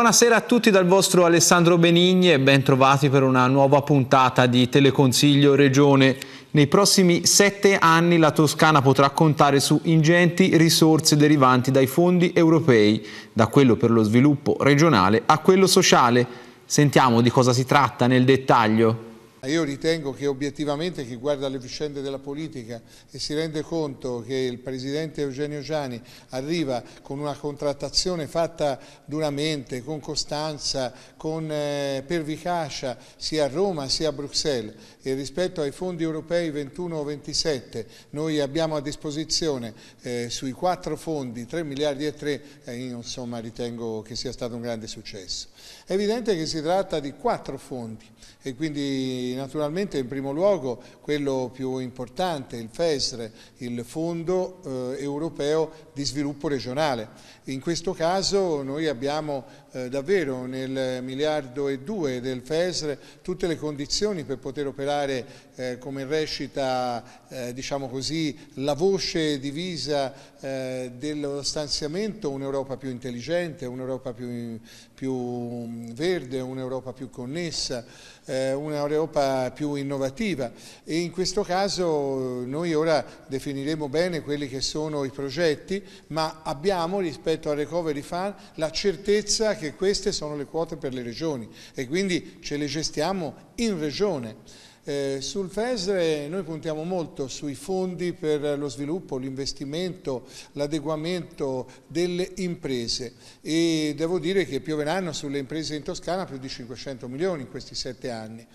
Buonasera a tutti dal vostro Alessandro Benigni e ben trovati per una nuova puntata di Teleconsiglio Regione. Nei prossimi sette anni la Toscana potrà contare su ingenti risorse derivanti dai fondi europei, da quello per lo sviluppo regionale a quello sociale. Sentiamo di cosa si tratta nel dettaglio. Io ritengo che obiettivamente chi guarda le vicende della politica e si rende conto che il Presidente Eugenio Giani arriva con una contrattazione fatta duramente, con costanza, con eh, pervicacia sia a Roma sia a Bruxelles e rispetto ai fondi europei 21-27 noi abbiamo a disposizione eh, sui quattro fondi 3 miliardi e 3, eh, io insomma ritengo che sia stato un grande successo. È evidente che si tratta di quattro fondi e quindi naturalmente in primo luogo quello più importante, il FESRE, il Fondo eh, Europeo di Sviluppo Regionale. In questo caso noi abbiamo eh, davvero nel miliardo e due del FESRE tutte le condizioni per poter operare eh, come recita eh, diciamo così, la voce divisa eh, dello stanziamento un'Europa più intelligente, un'Europa più, più verde, un'Europa più connessa, eh, un'Europa più innovativa. E in questo caso noi ora definiremo bene quelli che sono i progetti ma abbiamo rispetto al Recovery Fund la certezza che queste sono le quote per le regioni e quindi ce le gestiamo in regione. Eh, sul FESRE noi puntiamo molto sui fondi per lo sviluppo, l'investimento, l'adeguamento delle imprese e devo dire che pioveranno sulle imprese in Toscana più di 500 milioni in questi sette anni.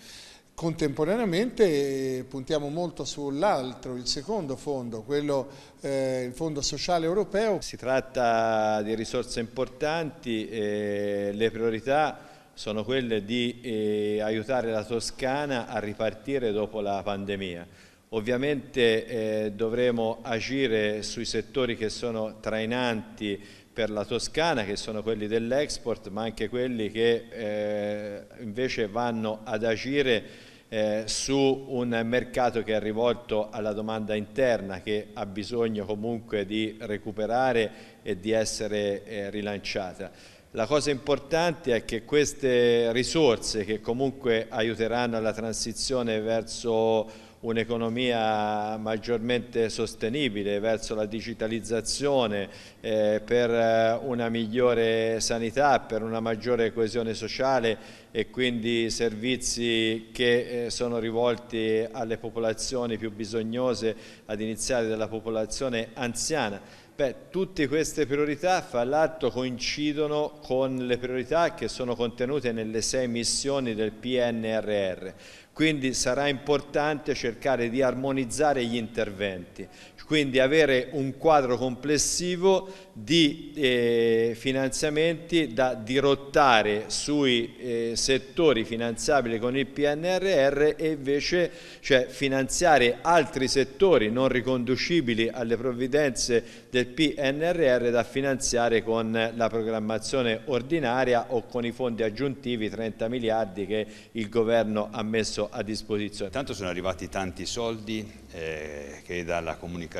Contemporaneamente puntiamo molto sull'altro, il secondo fondo, quello, eh, il Fondo Sociale Europeo. Si tratta di risorse importanti, e le priorità sono quelle di eh, aiutare la Toscana a ripartire dopo la pandemia. Ovviamente eh, dovremo agire sui settori che sono trainanti per la Toscana, che sono quelli dell'export, ma anche quelli che eh, invece vanno ad agire eh, su un mercato che è rivolto alla domanda interna, che ha bisogno comunque di recuperare e di essere eh, rilanciata. La cosa importante è che queste risorse che comunque aiuteranno alla transizione verso un'economia maggiormente sostenibile, verso la digitalizzazione, eh, per eh, una migliore sanità, per una maggiore coesione sociale e quindi servizi che eh, sono rivolti alle popolazioni più bisognose, ad iniziare dalla popolazione anziana. Beh, tutte queste priorità, fra l'altro, coincidono con le priorità che sono contenute nelle sei missioni del PNRR, quindi sarà importante cercare di armonizzare gli interventi, quindi avere un quadro complessivo di eh, finanziamenti da dirottare sui eh, settori finanziabili con il PNRR e invece cioè, finanziare altri settori non riconducibili alle provvidenze del PNRR da finanziare con la programmazione ordinaria o con i fondi aggiuntivi 30 miliardi che il governo ha messo a disposizione. Tanto sono arrivati tanti soldi eh, che dalla comunicazione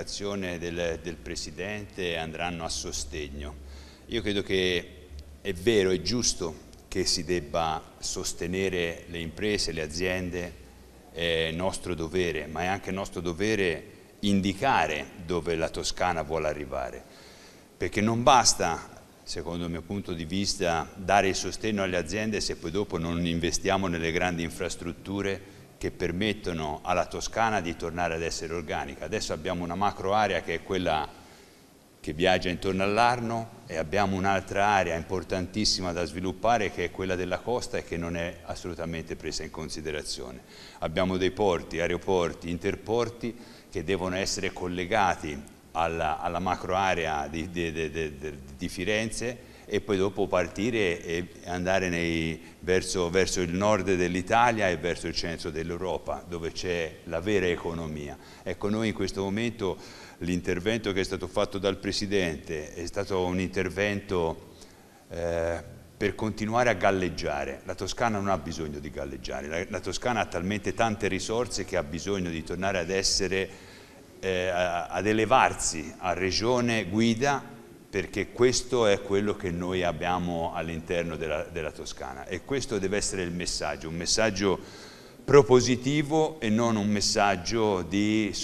del, del Presidente andranno a sostegno. Io credo che è vero, è giusto che si debba sostenere le imprese, le aziende, è nostro dovere, ma è anche nostro dovere indicare dove la Toscana vuole arrivare, perché non basta, secondo il mio punto di vista, dare il sostegno alle aziende se poi dopo non investiamo nelle grandi infrastrutture che permettono alla Toscana di tornare ad essere organica. Adesso abbiamo una macro area che è quella che viaggia intorno all'Arno e abbiamo un'altra area importantissima da sviluppare che è quella della costa e che non è assolutamente presa in considerazione. Abbiamo dei porti, aeroporti, interporti che devono essere collegati alla, alla macro area di, di, di, di Firenze e poi dopo partire e andare nei, verso, verso, il nord dell'Italia e verso il centro dell'Europa dove c'è la vera economia. Ecco, noi in questo momento l'intervento che è stato fatto dal Presidente è stato un intervento eh, per continuare a galleggiare. La Toscana non ha bisogno di galleggiare, la, la, Toscana ha talmente tante risorse che ha bisogno di tornare ad essere, eh, ad elevarsi a regione guida perché questo è quello che noi abbiamo all'interno della, della Toscana e questo deve essere il messaggio, un messaggio propositivo e non un messaggio di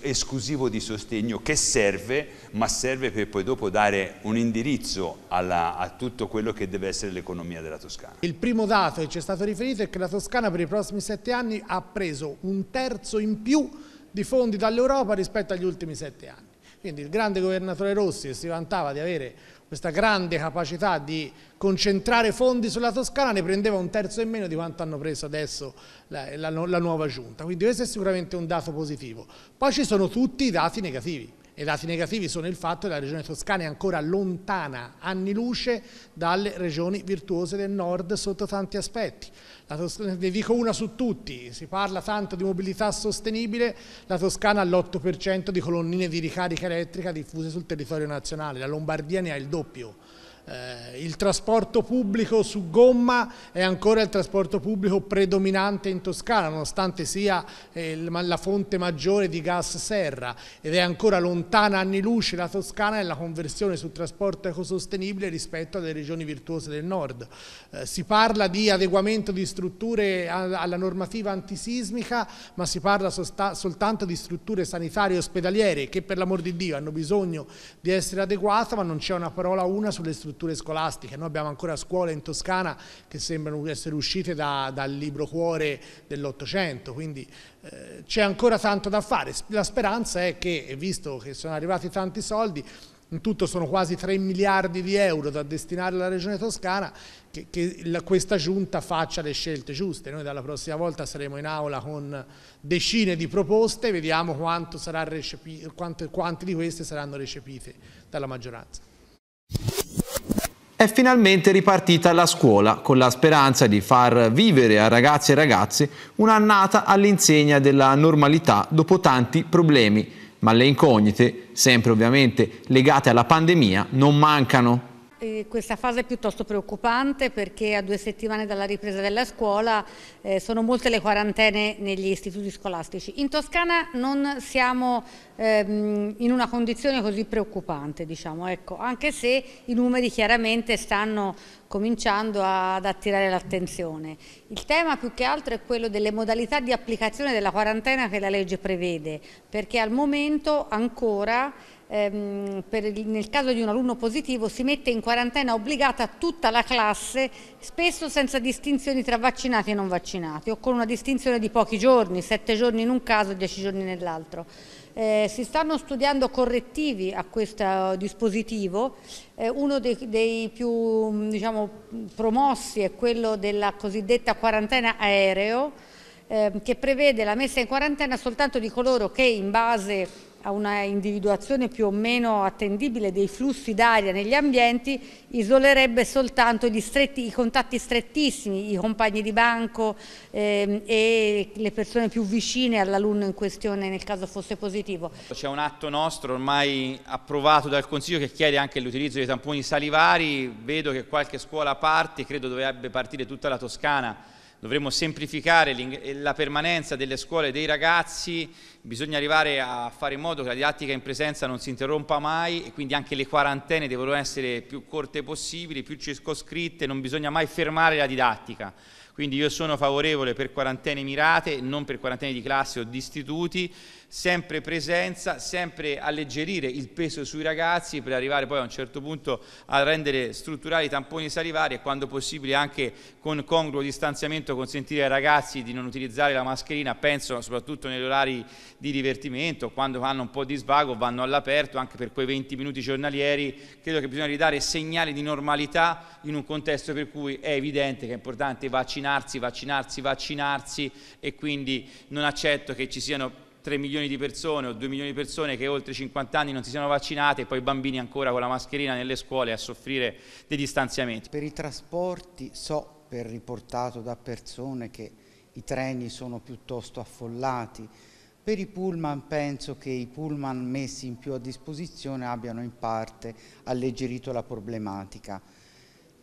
esclusivo di sostegno che serve, ma serve per poi dopo dare un indirizzo alla, a tutto quello che deve essere l'economia della Toscana. Il primo dato che ci è stato riferito è che la Toscana per i prossimi sette anni ha preso un terzo in più di fondi dall'Europa rispetto agli ultimi sette anni. Quindi il grande governatore Rossi che si vantava di avere questa grande capacità di concentrare fondi sulla Toscana ne prendeva un terzo in meno di quanto hanno preso adesso la, la, la nuova giunta. Quindi questo è sicuramente un dato positivo. Poi ci sono tutti i dati negativi. I dati negativi sono il fatto che la regione toscana è ancora lontana anni luce dalle regioni virtuose del nord sotto tanti aspetti. ne dico una su tutti, si parla tanto di mobilità sostenibile, la Toscana ha l'8% di colonnine di ricarica elettrica diffuse sul territorio nazionale, la Lombardia ne ha il doppio. Eh, il trasporto pubblico su gomma è ancora il trasporto pubblico predominante in Toscana, nonostante sia eh, la fonte maggiore di gas serra ed è ancora lontana anni luce la Toscana nella conversione sul trasporto ecosostenibile rispetto alle regioni virtuose del nord. Eh, si parla di adeguamento di strutture alla normativa antisismica, ma si parla soltanto di strutture sanitarie e ospedaliere che per l'amor di Dio hanno bisogno di essere adeguate, ma non c'è una parola una sulle strutture strutture scolastiche. Noi abbiamo ancora scuole in Toscana che sembrano essere uscite da, dal libro cuore dell'Ottocento, quindi eh, c'è ancora tanto da fare. La speranza è che, visto che sono arrivati tanti soldi, in tutto sono quasi 3 miliardi di euro da destinare alla regione toscana, che, che la, questa giunta faccia le scelte giuste. Noi dalla prossima volta saremo in aula con decine di proposte, vediamo quanto quante di queste saranno recepite dalla maggioranza. È finalmente ripartita la scuola con la speranza di far vivere a ragazzi e ragazze un'annata all'insegna della normalità dopo tanti problemi, ma le incognite, sempre ovviamente legate alla pandemia, non mancano questa fase è piuttosto preoccupante perché a due settimane dalla ripresa della scuola eh, sono molte le quarantene negli istituti scolastici. In Toscana non siamo ehm, in una condizione così preoccupante, diciamo, ecco, anche se i numeri chiaramente stanno cominciando ad attirare l'attenzione. Il tema più che altro è quello delle modalità di applicazione della quarantena che la legge prevede, perché al momento ancora ehm, il, nel caso di un alunno positivo si mette in quarantena obbligata tutta la classe, spesso senza distinzioni tra vaccinati e non vaccinati, o con una distinzione di pochi giorni, sette giorni in un caso e dieci giorni nell'altro. Eh, si stanno studiando correttivi a questo dispositivo, eh, uno dei, dei più diciamo, promossi è quello della cosiddetta quarantena aereo, eh, che prevede la messa in quarantena soltanto di coloro che in base a una individuazione più o meno attendibile dei flussi d'aria negli ambienti, isolerebbe soltanto stretti, i contatti strettissimi, i compagni di banco ehm, e le persone più vicine all'alunno in questione nel caso fosse positivo. C'è un atto nostro ormai approvato dal Consiglio che chiede anche l'utilizzo dei tamponi salivari, vedo che qualche scuola parte, credo dovrebbe partire tutta la Toscana, dovremmo semplificare la permanenza delle scuole dei ragazzi, bisogna arrivare a fare in modo che la didattica in presenza non si interrompa mai e quindi anche le quarantene devono essere più corte possibili, più circoscritte, non bisogna mai fermare la didattica. Quindi io sono favorevole per quarantene mirate, non per quarantene di classe o di istituti, sempre presenza, sempre alleggerire il peso sui ragazzi per arrivare poi a un certo punto a rendere strutturali i tamponi salivari e quando possibile anche con congruo distanziamento consentire ai ragazzi di non utilizzare la mascherina, penso soprattutto negli orari di divertimento, quando hanno un po' di svago vanno all'aperto anche per quei 20 minuti giornalieri, credo che bisogna ridare segnali di normalità in un contesto per cui è evidente che è importante vaccinarsi, vaccinarsi, vaccinarsi e quindi non accetto che ci siano 3 milioni di persone o 2 milioni di persone che oltre 50 anni non si siano vaccinate e poi i bambini ancora con la mascherina nelle scuole a soffrire dei distanziamenti. Per i trasporti so per riportato da persone che i treni sono piuttosto affollati, per i pullman penso che i pullman messi in più a disposizione abbiano in parte alleggerito la problematica.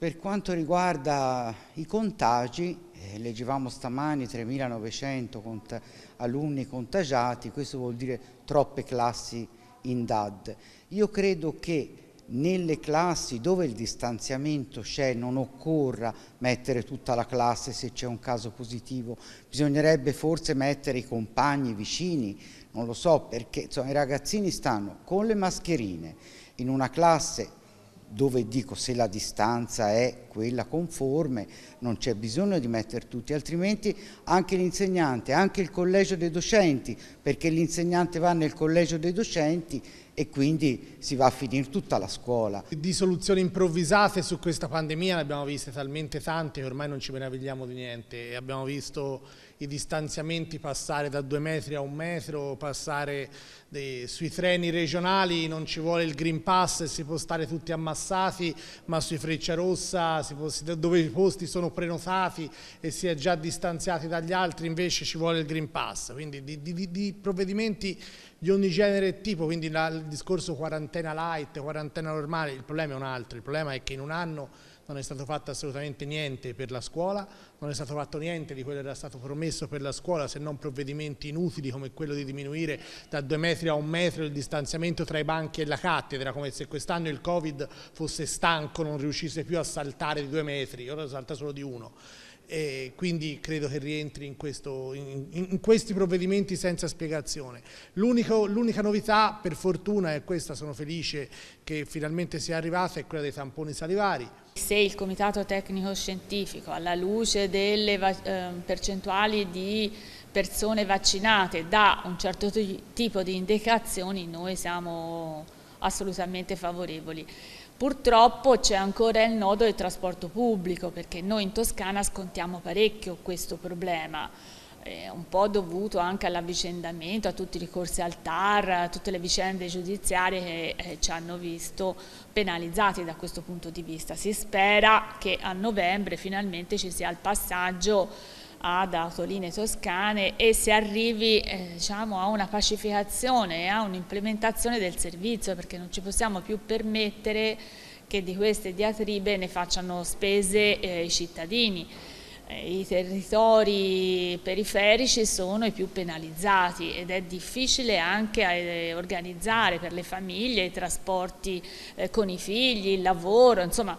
Per quanto riguarda i contagi, eh, leggevamo stamani 3.900 cont alunni contagiati, questo vuol dire troppe classi in DAD. Io credo che nelle classi dove il distanziamento c'è non occorra mettere tutta la classe se c'è un caso positivo, bisognerebbe forse mettere i compagni vicini, non lo so perché insomma, i ragazzini stanno con le mascherine in una classe dove dico se la distanza è quella conforme non c'è bisogno di mettere tutti, altrimenti anche l'insegnante, anche il collegio dei docenti, perché l'insegnante va nel collegio dei docenti e quindi si va a finire tutta la scuola. Di soluzioni improvvisate su questa pandemia ne abbiamo viste talmente tante che ormai non ci meravigliamo di niente. Abbiamo visto i distanziamenti passare da due metri a un metro, passare dei, sui treni regionali non ci vuole il Green Pass e si può stare tutti ammassati, ma sui Freccia Rossa può, dove i posti sono prenotati e si è già distanziati dagli altri invece ci vuole il Green Pass. Quindi di, di, di provvedimenti di ogni genere e tipo, quindi la, il discorso quarantena light, quarantena normale, il problema è un altro, il problema è che in un anno non è stato fatto assolutamente niente per la scuola, non è stato fatto niente di quello che era stato promesso per la scuola se non provvedimenti inutili come quello di diminuire da due metri a un metro il distanziamento tra i banchi e la cattedra, come se quest'anno il Covid fosse stanco, non riuscisse più a saltare di due metri, ora salta solo di uno e quindi credo che rientri in, questo, in, in questi provvedimenti senza spiegazione. L'unica novità, per fortuna, e questa sono felice che finalmente sia arrivata, è quella dei tamponi salivari. Se il Comitato Tecnico Scientifico, alla luce delle eh, percentuali di persone vaccinate, dà un certo tipo di indicazioni, noi siamo assolutamente favorevoli. Purtroppo c'è ancora il nodo del trasporto pubblico perché noi in Toscana scontiamo parecchio questo problema, un po' dovuto anche all'avvicendamento, a tutti i ricorsi al TAR, a tutte le vicende giudiziarie che eh, ci hanno visto penalizzati da questo punto di vista. Si spera che a novembre finalmente ci sia il passaggio ad autolinee toscane e si arrivi eh, diciamo, a una pacificazione e a un'implementazione del servizio perché non ci possiamo più permettere che di queste diatribe ne facciano spese eh, i cittadini. Eh, I territori periferici sono i più penalizzati ed è difficile anche eh, organizzare per le famiglie i trasporti eh, con i figli, il lavoro, insomma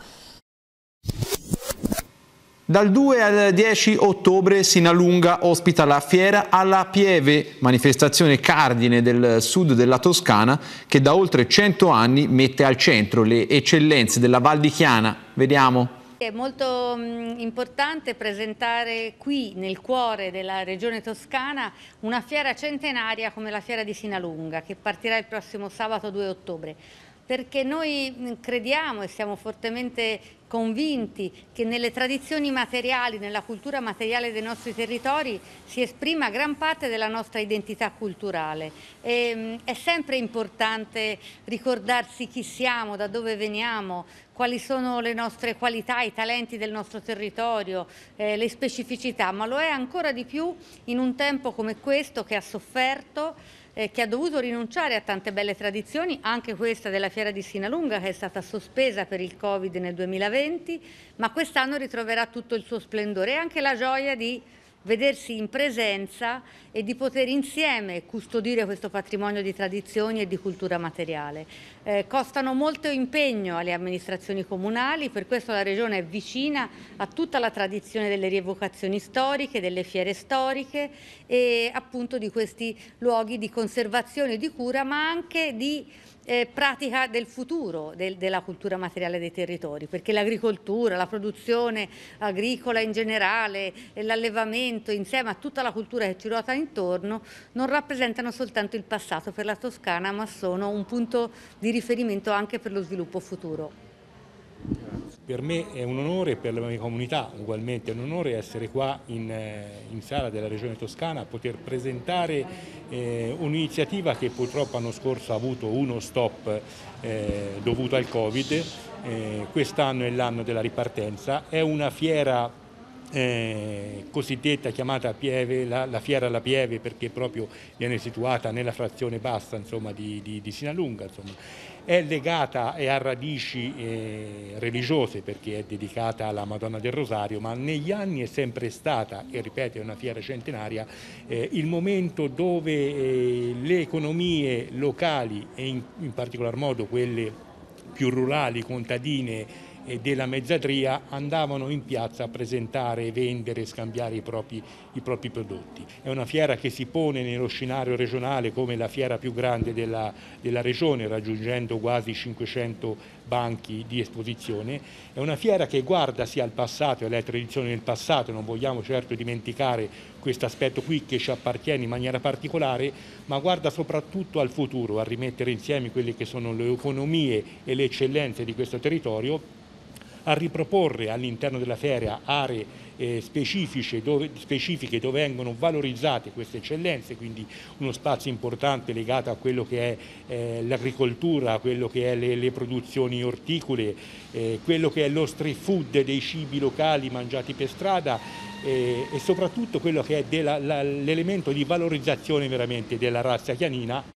dal 2 al 10 ottobre Sinalunga ospita la Fiera alla Pieve, manifestazione cardine del sud della Toscana che da oltre 100 anni mette al centro le eccellenze della Val di Chiana. Vediamo. È molto mh, importante presentare qui nel cuore della regione toscana una fiera centenaria come la Fiera di Sinalunga che partirà il prossimo sabato 2 ottobre perché noi crediamo e siamo fortemente convinti che nelle tradizioni materiali, nella cultura materiale dei nostri territori si esprima gran parte della nostra identità culturale. E, è sempre importante ricordarsi chi siamo, da dove veniamo, quali sono le nostre qualità, i talenti del nostro territorio, eh, le specificità, ma lo è ancora di più in un tempo come questo che ha sofferto eh, che ha dovuto rinunciare a tante belle tradizioni, anche questa della Fiera di Sinalunga che è stata sospesa per il Covid nel 2020, ma quest'anno ritroverà tutto il suo splendore e anche la gioia di vedersi in presenza e di poter insieme custodire questo patrimonio di tradizioni e di cultura materiale. Eh, costano molto impegno alle amministrazioni comunali, per questo la Regione è vicina a tutta la tradizione delle rievocazioni storiche, delle fiere storiche e appunto di questi luoghi di conservazione e di cura, ma anche di eh, pratica del futuro del, della cultura materiale dei territori, perché l'agricoltura, la produzione agricola in generale, l'allevamento insieme a tutta la cultura che ci ruota intorno non rappresentano soltanto il passato per la Toscana, ma sono un punto di riferimento anche per lo sviluppo futuro. Per me è un onore, per la mia comunità ugualmente è un onore essere qua in, eh, in sala della Regione Toscana a poter presentare eh, un'iniziativa che purtroppo l'anno scorso ha avuto uno stop eh, dovuto al Covid, eh, quest'anno è l'anno della ripartenza, è una fiera eh, cosiddetta chiamata Pieve, la, la, Fiera alla Pieve perché proprio viene situata nella frazione bassa insomma, di, di, di Sinalunga. Insomma è legata e ha radici eh, religiose perché è dedicata alla Madonna del Rosario, ma negli anni è sempre stata, e ripeto è una fiera centenaria, eh, il momento dove eh, le economie locali e in, in particolar modo quelle più rurali, contadine e della mezzadria andavano in piazza a presentare, vendere e scambiare i propri, i propri, prodotti. È una fiera che si pone nello scenario regionale come la fiera più grande della, della regione, raggiungendo quasi 500 banchi di esposizione. È una fiera che guarda sia al passato e alle tradizioni del passato, non vogliamo certo dimenticare questo aspetto qui che ci appartiene in maniera particolare, ma guarda soprattutto al futuro, a rimettere insieme quelle che sono le economie e le eccellenze di questo territorio a riproporre all'interno della fiera aree eh, specifiche dove, specifiche dove vengono valorizzate queste eccellenze, quindi uno spazio importante legato a quello che è eh, l'agricoltura, quello che è le, le produzioni orticole, eh, quello che è lo street food dei cibi locali mangiati per strada eh, e soprattutto quello che è l'elemento di valorizzazione veramente della razza chianina